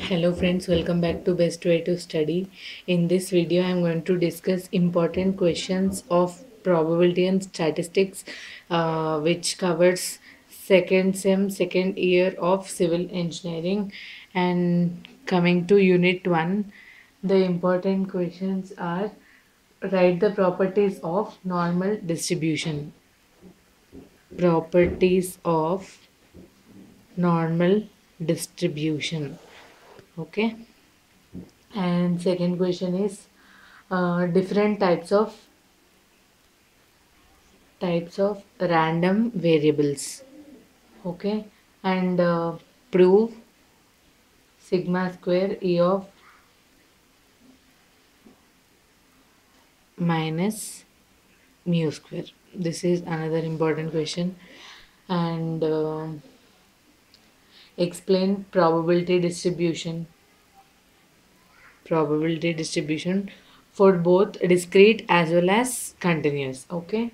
Hello friends, welcome back to Best Way to Study. In this video, I am going to discuss important questions of probability and statistics, uh, which covers second sem, second year of civil engineering. And coming to unit one, the important questions are write the properties of normal distribution. Properties of normal distribution okay. And second question is uh, different types of types of random variables. Okay. And uh, prove sigma square e of minus mu square. This is another important question. And uh, explain probability distribution. Probability distribution for both discrete as well as continuous okay?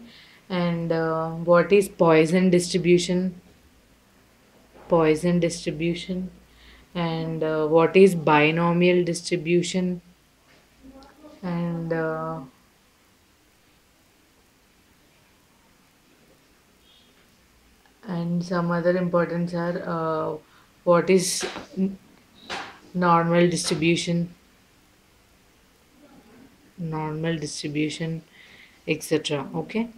And uh, what is Poisson distribution? Poisson distribution. And uh, what is binomial distribution? And uh, and some other importance are uh, what is normal distribution? Normal distribution etc okay?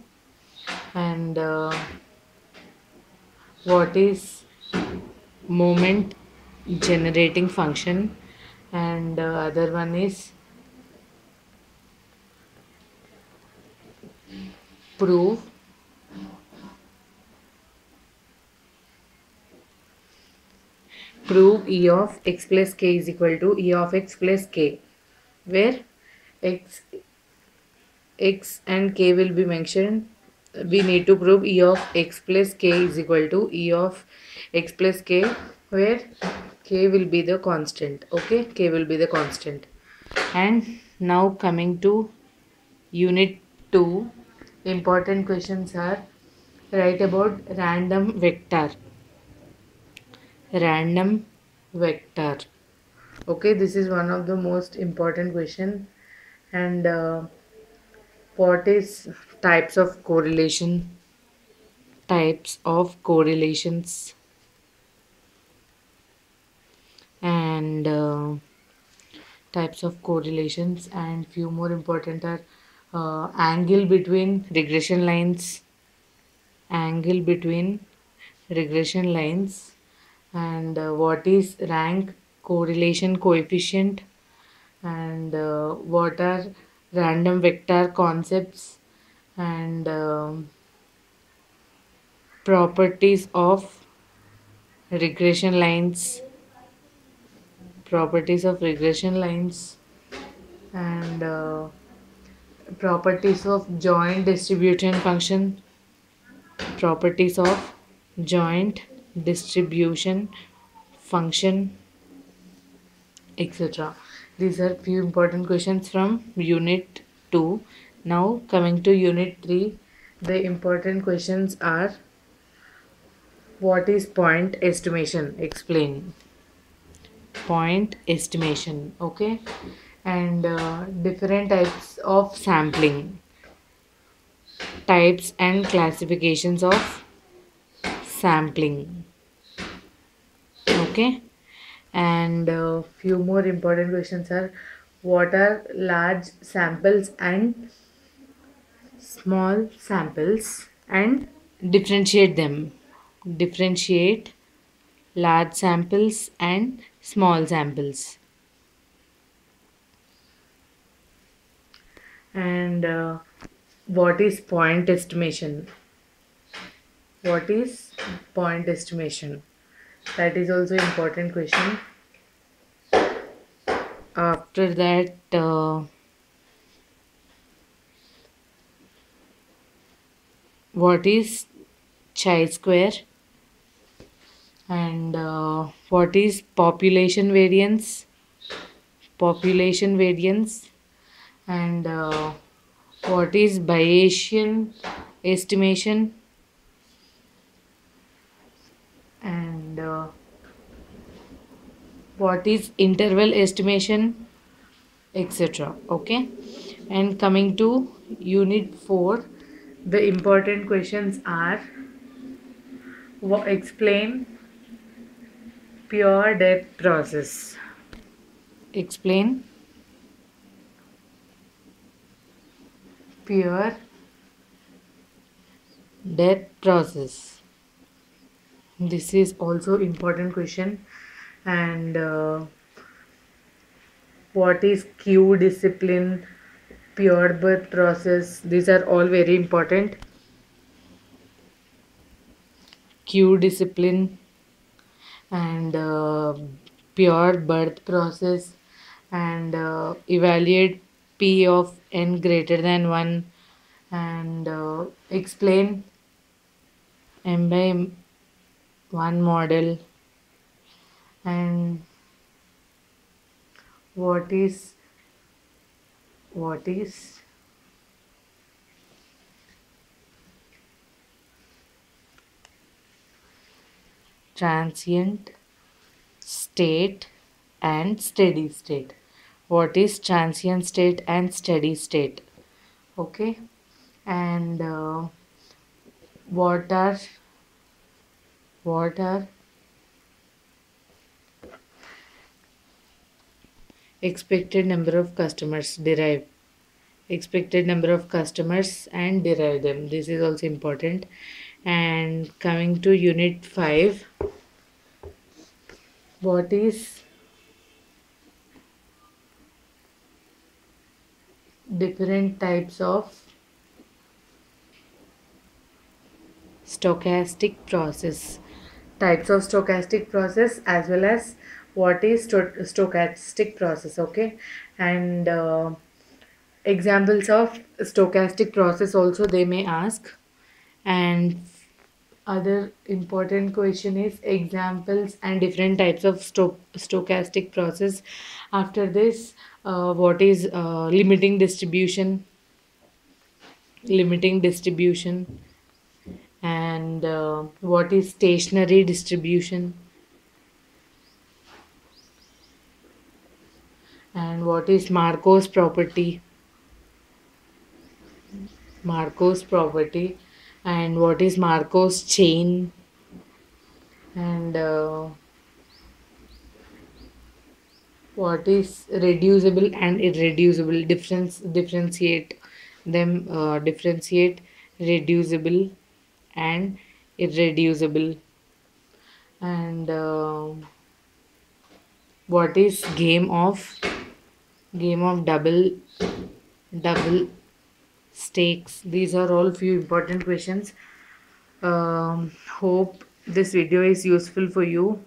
And uh, what is moment generating function? And uh, other one is prove prove e of x plus k is equal to e of x plus k where x x and k will be mentioned. We need to prove e of x plus k is equal to e of x plus k where k will be the constant. Okay k will be the constant. And now coming to unit 2 important questions are write about random vector random vector. Okay this is one of the most important question. And uh, what is types of correlation? Types of correlations. And uh, types of correlations. And few more important are uh, angle between regression lines. Angle between regression lines and uh, what is rank correlation coefficient? And uh, what are random vector concepts? And um properties of regression lines. Properties of regression lines. And uh, properties of joint distribution function. Properties of joint distribution function etc these are few important questions from unit 2 now coming to unit 3 the important questions are what is point estimation? Explain. Point estimation okay? And uh, different types of sampling. Types and classifications of sampling okay? And uh, few more important questions are what are large samples and small samples and differentiate them? Differentiate large samples and small samples. And uh, what is point estimation? What is point estimation that is also important question. After that uh, what is chi square? And uh, what is population variance? Population variance. And uh, what is Bayesian estimation and uh, what is interval estimation etc okay? And coming to unit 4 the important questions are explain pure death process. Explain. Pure death process. This is also important question and uh, what is queue discipline pure birth process these are all very important. Queue discipline and uh, pure birth process and uh, evaluate p of n greater than 1 and uh, explain m by m 1 model and what is what is transient state and steady state? What is transient state and steady state? Okay. And uh, what are what are expected number of customers derive expected number of customers and derive them. This is also important. And coming to unit 5 what is different types of stochastic process? Types of stochastic process as well as what is stochastic process okay? And uh, examples of stochastic process also they may ask. And other important question is examples and different types of sto stochastic process. After this uh, what is uh, limiting distribution? Limiting distribution. And uh, what is stationary distribution and what is Markov's property? Markov's property. And what is Markov's chain? And uh, what is reducible and irreducible? Difference differentiate them uh, differentiate reducible and irreducible. And uh, what is game of game of double double stakes. These are all few important questions. Um, hope this video is useful for you.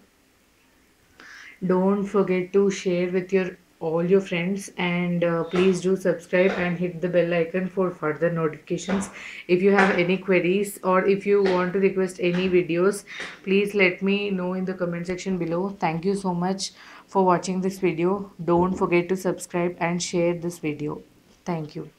Don't forget to share with your all your friends and uh, please do subscribe and hit the bell icon for further notifications. If you have any queries or if you want to request any videos please let me know in the comment section below. Thank you so much for watching this video. Don't forget to subscribe and share this video. Thank you